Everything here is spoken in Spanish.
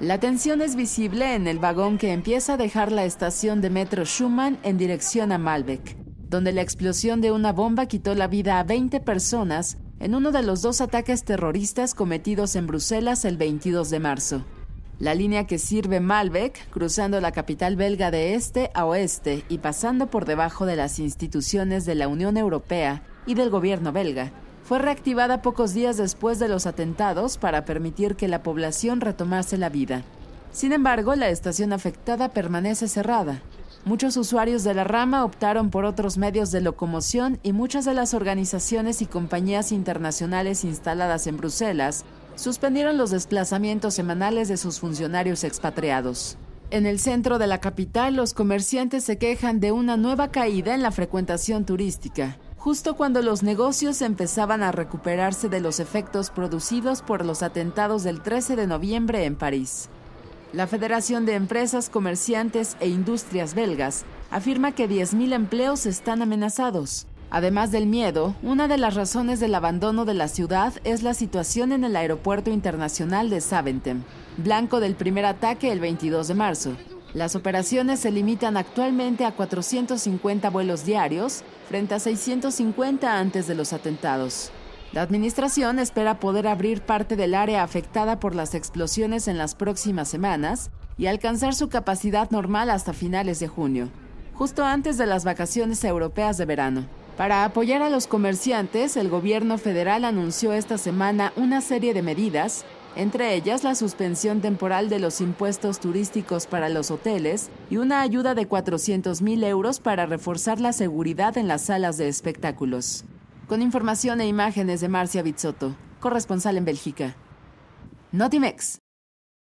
La tensión es visible en el vagón que empieza a dejar la estación de metro Schumann en dirección a Malbec, donde la explosión de una bomba quitó la vida a 20 personas en uno de los dos ataques terroristas cometidos en Bruselas el 22 de marzo. La línea que sirve Malbec, cruzando la capital belga de este a oeste y pasando por debajo de las instituciones de la Unión Europea y del gobierno belga, fue reactivada pocos días después de los atentados para permitir que la población retomase la vida. Sin embargo, la estación afectada permanece cerrada. Muchos usuarios de la rama optaron por otros medios de locomoción y muchas de las organizaciones y compañías internacionales instaladas en Bruselas suspendieron los desplazamientos semanales de sus funcionarios expatriados. En el centro de la capital, los comerciantes se quejan de una nueva caída en la frecuentación turística justo cuando los negocios empezaban a recuperarse de los efectos producidos por los atentados del 13 de noviembre en París. La Federación de Empresas, Comerciantes e Industrias belgas afirma que 10.000 empleos están amenazados. Además del miedo, una de las razones del abandono de la ciudad es la situación en el Aeropuerto Internacional de Saventem, blanco del primer ataque el 22 de marzo, las operaciones se limitan actualmente a 450 vuelos diarios frente a 650 antes de los atentados. La administración espera poder abrir parte del área afectada por las explosiones en las próximas semanas y alcanzar su capacidad normal hasta finales de junio, justo antes de las vacaciones europeas de verano. Para apoyar a los comerciantes, el gobierno federal anunció esta semana una serie de medidas entre ellas la suspensión temporal de los impuestos turísticos para los hoteles y una ayuda de 400 mil euros para reforzar la seguridad en las salas de espectáculos. Con información e imágenes de Marcia Bizzotto, corresponsal en Bélgica. Notimex.